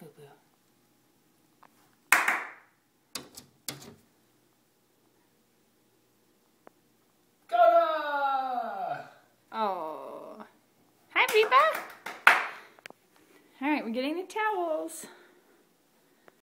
boo boo. Oh. Hi, Reba. All right, we're getting the towels.